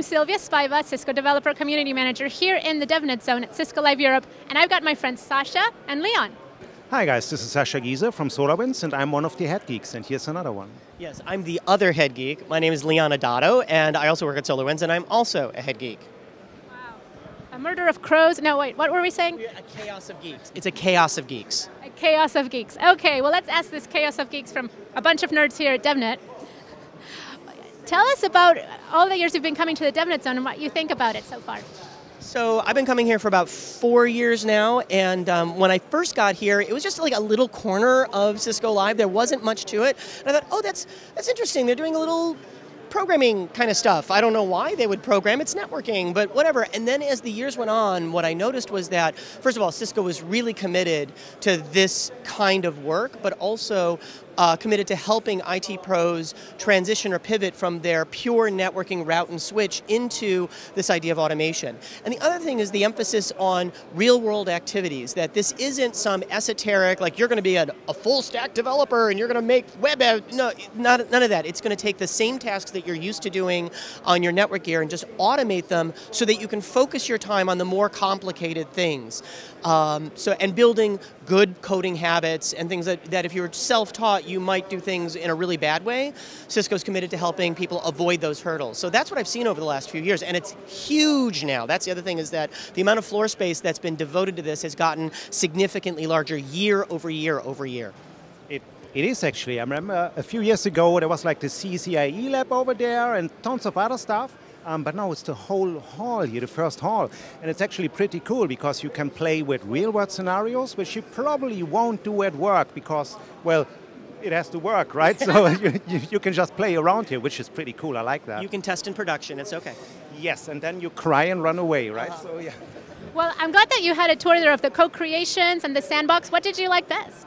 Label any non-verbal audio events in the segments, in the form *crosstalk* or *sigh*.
I'm Silvia Spiva, Cisco Developer Community Manager here in the DevNet Zone at Cisco Live Europe, and I've got my friends Sascha and Leon. Hi guys, this is Sascha Giese from SolarWinds, and I'm one of the head geeks, and here's another one. Yes, I'm the other head geek. My name is Leon Adato, and I also work at SolarWinds, and I'm also a head geek. Wow. A murder of crows? No, wait, what were we saying? A chaos of geeks. It's a chaos of geeks. A chaos of geeks. Okay, well, let's ask this chaos of geeks from a bunch of nerds here at DevNet. Tell us about all the years you've been coming to the DevNet Zone and what you think about it so far. So I've been coming here for about four years now, and um, when I first got here, it was just like a little corner of Cisco Live. There wasn't much to it, and I thought, oh, that's that's interesting. They're doing a little programming kind of stuff. I don't know why they would program, it's networking, but whatever. And then as the years went on, what I noticed was that, first of all, Cisco was really committed to this kind of work, but also uh, committed to helping IT pros transition or pivot from their pure networking route and switch into this idea of automation. And the other thing is the emphasis on real world activities, that this isn't some esoteric, like you're going to be a, a full stack developer and you're going to make web, no, not, none of that. It's going to take the same tasks that you're used to doing on your network gear and just automate them so that you can focus your time on the more complicated things. Um, so, and building good coding habits and things that, that if you're self-taught, you might do things in a really bad way. Cisco's committed to helping people avoid those hurdles. So that's what I've seen over the last few years, and it's huge now. That's the other thing is that the amount of floor space that's been devoted to this has gotten significantly larger year over year over year. It, it is actually. I remember a few years ago there was like the CCIE lab over there and tons of other stuff. Um, but now it's the whole hall here, the first hall. And it's actually pretty cool because you can play with real world scenarios, which you probably won't do at work because, well, it has to work, right? so *laughs* *laughs* you, you, can just play around here, which is pretty cool. I like that. You can test in production. It's okay. Yes, and then you cry and run away, right? Uh -huh. So yeah. Well, I'm glad that you had a tour there of the co-creations and the sandbox. What did you like best?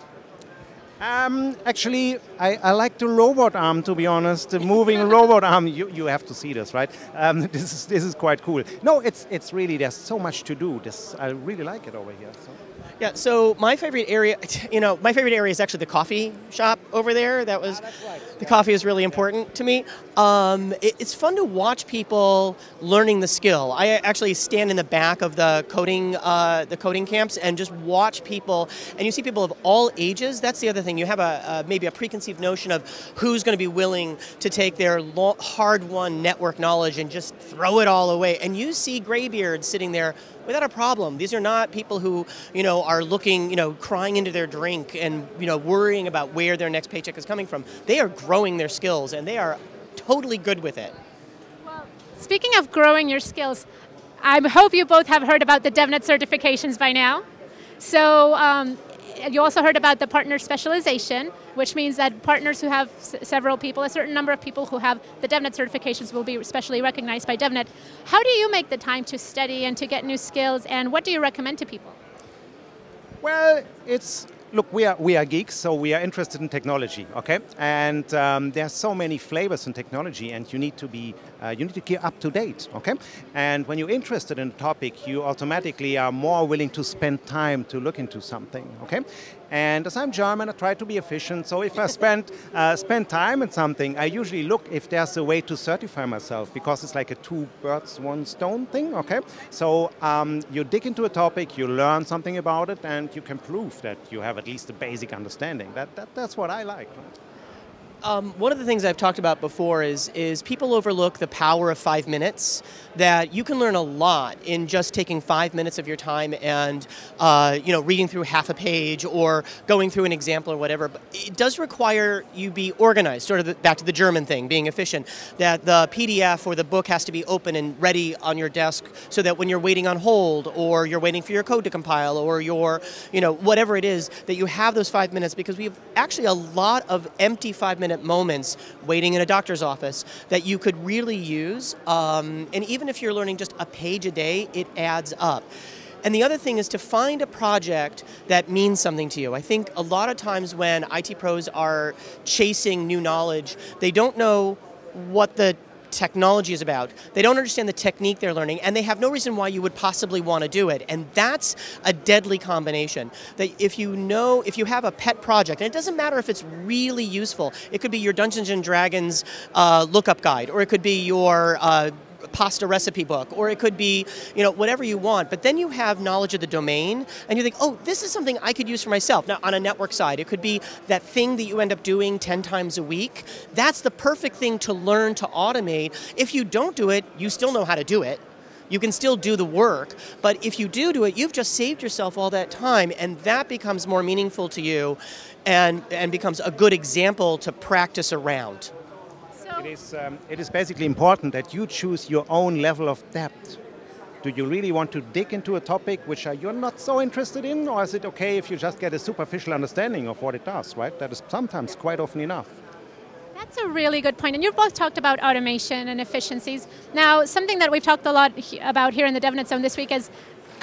Um, actually, I, I, like the robot arm, to be honest. The moving *laughs* robot arm, you, you have to see this, right? Um, *laughs* this, is, this is quite cool. No, it's, it's really, there's so much to do. This, I really like it over here. So. Yeah, so my favorite area, *laughs* you know, my favorite area is actually the coffee shop over there. That was, ah, right. the coffee is really important to me. Um, it, it's fun to watch people learning the skill. I actually stand in the back of the coding, uh, the coding camps and just watch people, and you see people of all ages. That's the other thing. You have a, a maybe a preconceived notion of who's going to be willing to take their hard-won network knowledge and just throw it all away. And you see graybeards sitting there without a problem. These are not people who, you know, are looking, you know, crying into their drink and, you know, worrying about where their next paycheck is coming from. They are growing their skills and they are totally good with it. Well, speaking of growing your skills, I hope you both have heard about the DevNet certifications by now. So um, you also heard about the partner specialization, which means that partners who have several people, a certain number of people who have the DevNet certifications will be specially recognized by DevNet. How do you make the time to study and to get new skills, and what do you recommend to people? Well, it's look, we are, we are geeks, so we are interested in technology, okay? And um, there are so many flavors in technology, and you need to be, uh, you need to keep up to date, okay? And when you're interested in a topic, you automatically are more willing to spend time to look into something, okay? And as I'm German, I try to be efficient. So if I spend uh, spend time in something, I usually look if there's a way to certify myself because it's like a two birds one stone thing. Okay, so um, you dig into a topic, you learn something about it, and you can prove that you have at least a basic understanding. That, that that's what I like. Right? Um, one of the things I've talked about before is, is people overlook the power of five minutes, that you can learn a lot in just taking five minutes of your time and uh, you know, reading through half a page or going through an example or whatever. But it does require you be organized, sort of the, back to the German thing, being efficient, that the PDF or the book has to be open and ready on your desk so that when you're waiting on hold or you're waiting for your code to compile or your, you know, whatever it is, that you have those five minutes because we have actually a lot of empty five minutes minute moments waiting in a doctor's office that you could really use. Um, and even if you're learning just a page a day, it adds up. And the other thing is to find a project that means something to you. I think a lot of times when IT pros are chasing new knowledge, they don't know what the technology is about. They don't understand the technique they're learning, and they have no reason why you would possibly want to do it. And that's a deadly combination. That if you know, if you have a pet project, and it doesn't matter if it's really useful, it could be your Dungeons and Dragons uh, lookup guide, or it could be your uh, pasta recipe book, or it could be, you know, whatever you want. But then you have knowledge of the domain, and you think, oh, this is something I could use for myself. Now, on a network side, it could be that thing that you end up doing 10 times a week. That's the perfect thing to learn to automate. If you don't do it, you still know how to do it. You can still do the work, but if you do do it, you've just saved yourself all that time, and that becomes more meaningful to you and, and becomes a good example to practice around. It is, um, it is basically important that you choose your own level of depth. Do you really want to dig into a topic which you're not so interested in, or is it okay if you just get a superficial understanding of what it does, right? That is sometimes quite often enough. That's a really good point. And you've both talked about automation and efficiencies. Now, something that we've talked a lot about here in the DevNet Zone this week is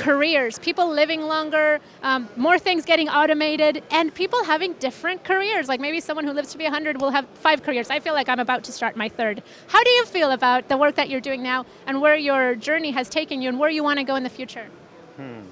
careers, people living longer, um, more things getting automated, and people having different careers. Like maybe someone who lives to be 100 will have five careers. I feel like I'm about to start my third. How do you feel about the work that you're doing now and where your journey has taken you and where you want to go in the future? Hmm.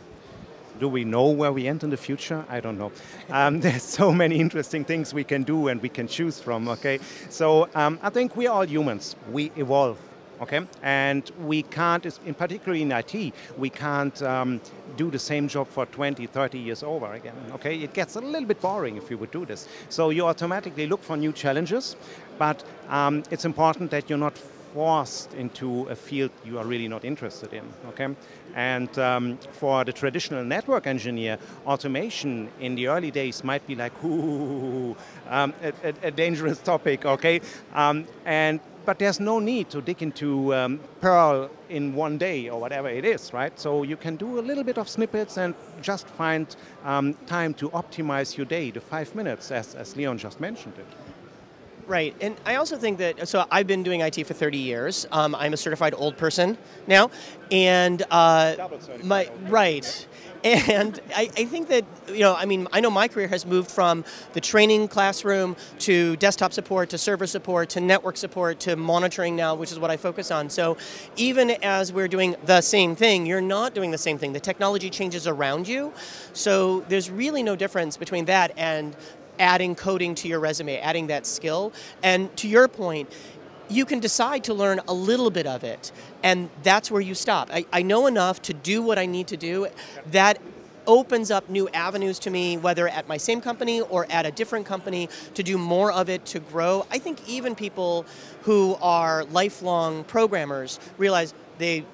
Do we know where we end in the future? I don't know. Um, *laughs* there's so many interesting things we can do and we can choose from, okay? So um, I think we're all humans. We evolve okay? And we can't, in particular in IT, we can't um, do the same job for 20, 30 years over again, okay? It gets a little bit boring if you would do this. So you automatically look for new challenges, but um, it's important that you're not forced into a field you are really not interested in, okay? And um, for the traditional network engineer, automation in the early days might be like, ooh, um, a, a, dangerous topic, okay? Um, and but there's no need to dig into um, Perl in one day or whatever it is, right? So you can do a little bit of snippets and just find um, time to optimize your day, the five minutes, as, as Leon just mentioned it. Right, and I also think that, so I've been doing IT for 30 years. Um, I'm a certified old person now, and uh, my, right. And I, I, think that, you know, I mean, I know my career has moved from the training classroom to desktop support to server support to network support to monitoring now, which is what I focus on. So even as we're doing the same thing, you're not doing the same thing. The technology changes around you. So there's really no difference between that and adding coding to your resume, adding that skill. And to your point, you can decide to learn a little bit of it, and that's where you stop. I, I know enough to do what I need to do. That opens up new avenues to me, whether at my same company or at a different company, to do more of it, to grow. I think even people who are lifelong programmers realize they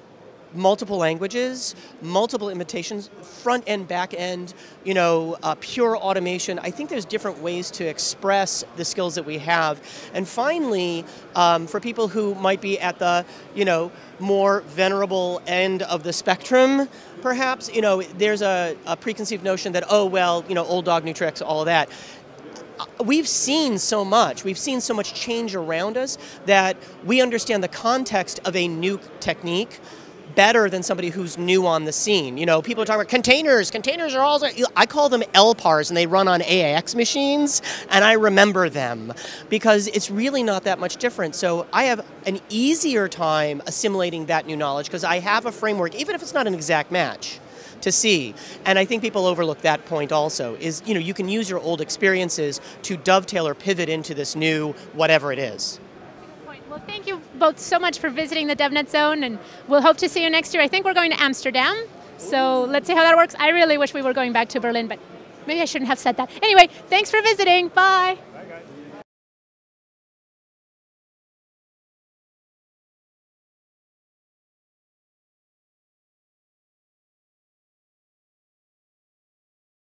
multiple languages, multiple imitations, front end, back end, you know, uh, pure automation. I think there's different ways to express the skills that we have. And finally, um, for people who might be at the, you know, more venerable end of the spectrum, perhaps, you know, there's a, a preconceived notion that, oh, well, you know, old dog, new tricks, all of that we've seen so much, we've seen so much change around us that we understand the context of a new technique better than somebody who's new on the scene. You know, people are talking about containers. Containers are all, I call them LPARs and they run on AIX machines and I remember them because it's really not that much different. So I have an easier time assimilating that new knowledge because I have a framework, even if it's not an exact match to see. And I think people overlook that point also is, you know, you can use your old experiences to dovetail or pivot into this new whatever it is. Well, thank you both so much for visiting the DevNet Zone, and we'll hope to see you next year. I think we're going to Amsterdam, so let's see how that works. I really wish we were going back to Berlin, but maybe I shouldn't have said that. Anyway, thanks for visiting. Bye.